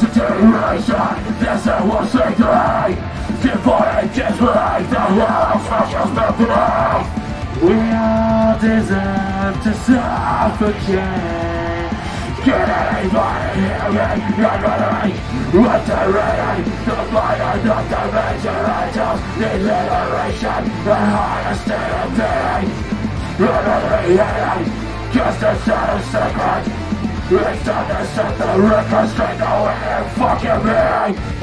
Degeneration, this is what's sacred Devoid display, the hell special spectacle We all deserve to suffocate Getting body healing, unwilling Reiterating the fire, the dimension Angels, degeneration, the highest state of being healing, just a set of secrets it's time to set the record straight now and fucking me!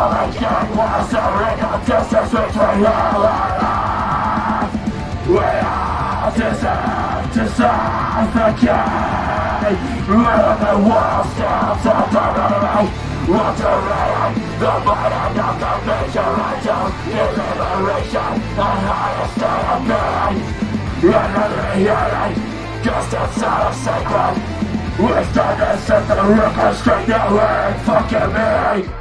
We're we're selling a distance between you and us. We are deserve to suffocate When the world stops autonomy Altering the bottom of the vision Until deliberation The highest state of being Enemy healing Just inside of sacred Wisdom to set the straight now and fucking me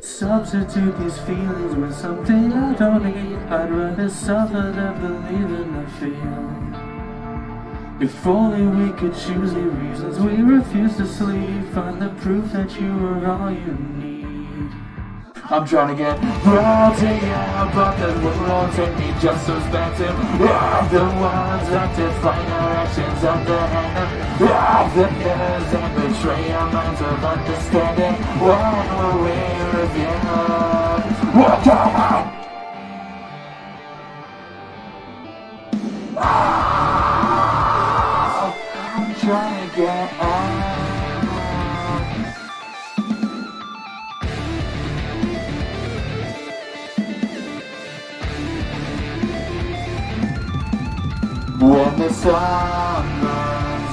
Substitute these feelings with something I don't need. I'd rather suffer than believe in the feel If only we could choose the reasons we refuse to sleep. Find the proof that you are all you need I'm trying to get brought to you, but the world take me just suspected of the ones that define our actions of the hand. Of the years and betray our minds of understanding. When will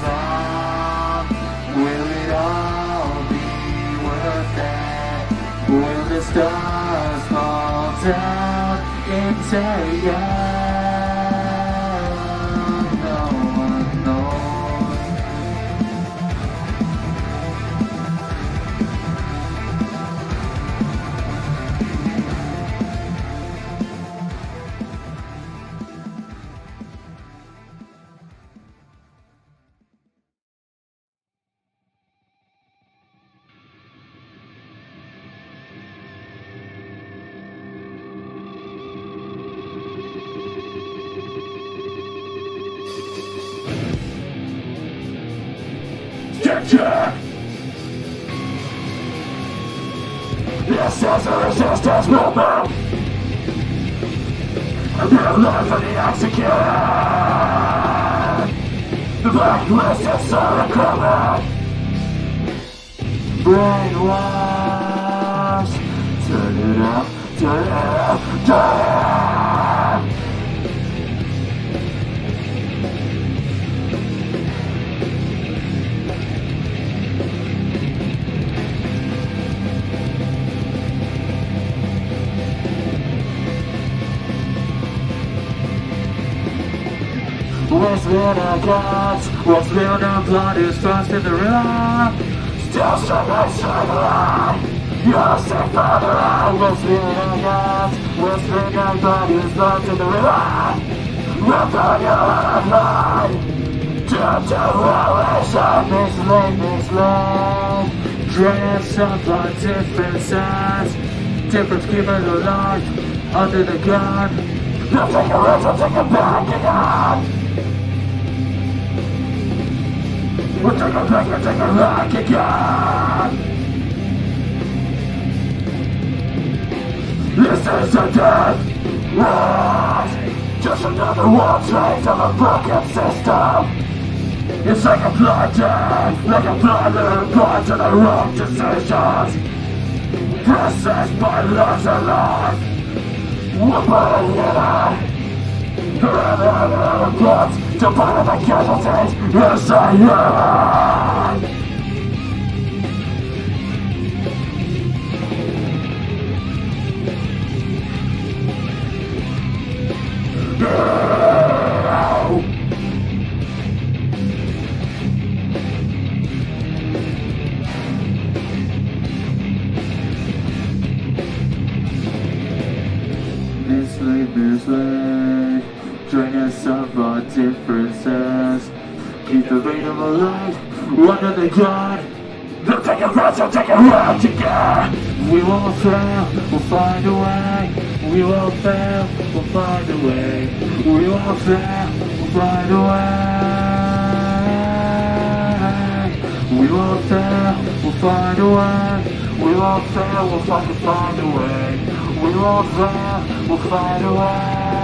out, will it all be worth it? Will the stars fall down into you? Danger! This is a resistance movement! New life for the executed! The blacklist is so criminal! Brainwash! Turn it up, turn it up, turn it up! What's been our gods? What's been our blood is fast in the river? Still struggling, struggling. You're sick for the ride. What's been our gods? What's been our blood is fast in the river? Rip on your blood. Turn to revelation. Misled, misled. Dress up on different sides. Different given a life under the gun. You'll take a risk, you'll take it it back, we'll take it back again. This is a death world. Just another one trained of a broken system. It's like a blind death, like a blind blind to the wrong decisions. Processed by loves and life. We're burning it out. Forever regrets to part of the casualties. Yes, I am. Misled, misled Us of our differences. Keep the freedom alive Under the gun You'll take a risk, you'll take it back again. We won't fail, we'll find a way. We won't fail, we'll find a way. We won't fail, we'll find a way. We won't fail, we'll find a way. We won't fail, we'll fucking find a way. We won't fail, we'll find a way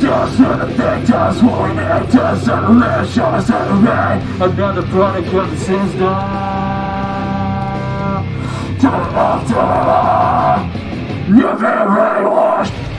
We need to settle show us to be. Another product of the system the left. You're brainwashed.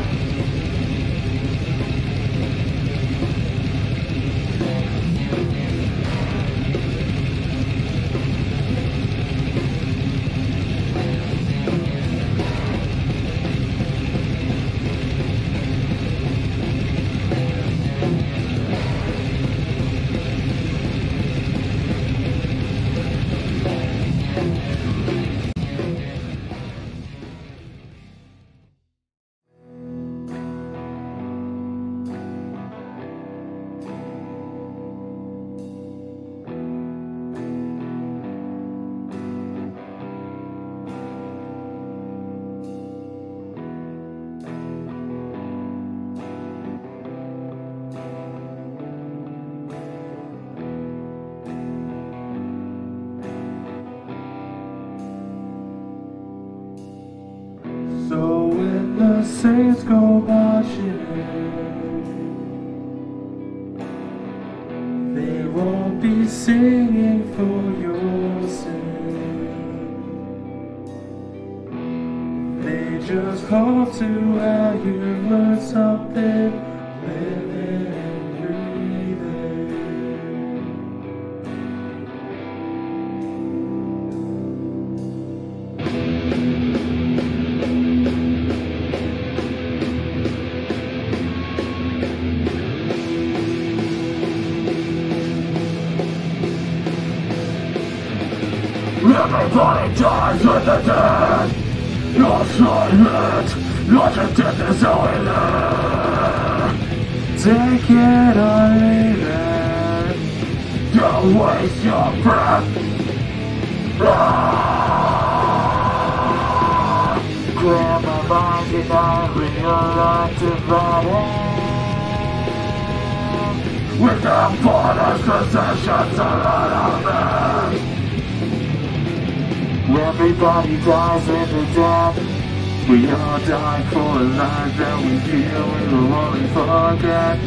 Go in, they won't be singing for your sin. They just hope to have you learn something, Everybody dies with the dead. You're silent. Your death is how we. Take it or leave it. Don't waste your breath. Grab my mind and I realize divided. With the borders, possessions are out Everybody dies with the death. We all die for a life that we feel we will only forget.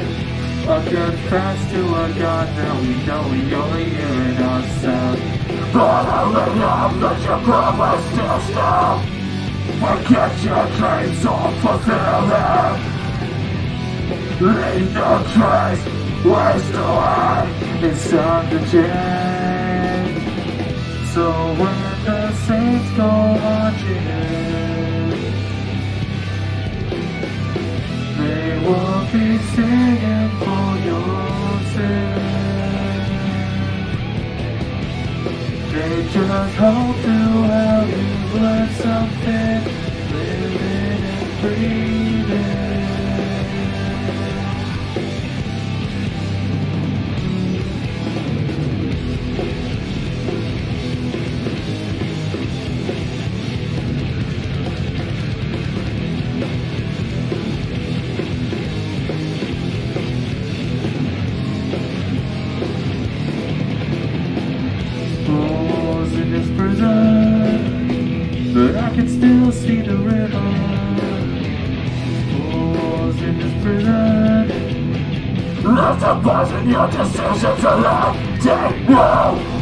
I confess to a God that we know we only hear in ourselves. But I live up that your promise still stop. Forget your dreams or fulfill them. Leave no trace, waste away. It's time to change. So when your decisions alone, root.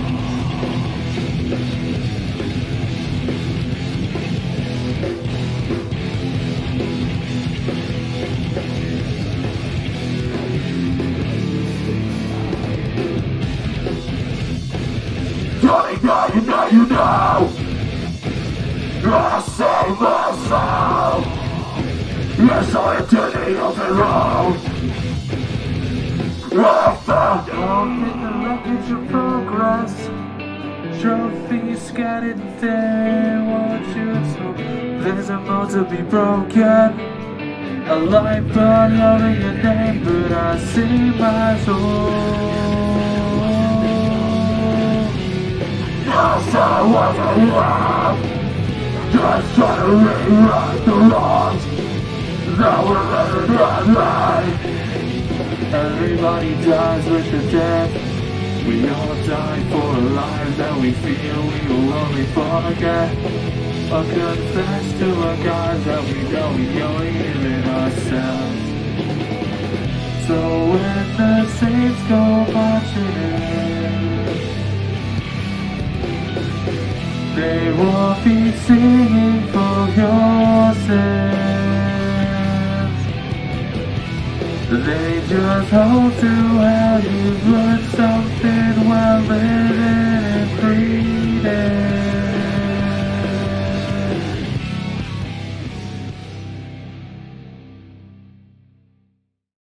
Johnny, now you know you know I save my soul Yes, I to the open road I found Don't hit the wreckage of progress Trophies scattered there Watch you so There's a mold to be broken A light burn loving your name But I see my soul. Yes, I want to love Just trying to rewrite the wrongs That were living that life Everybody dies with the death. We all die for a life that we feel we will only forget. Or confess to a God that we know we only live in ourselves. So when the saints go marching in They will be singing for your sins. Just hope to have you learned something while living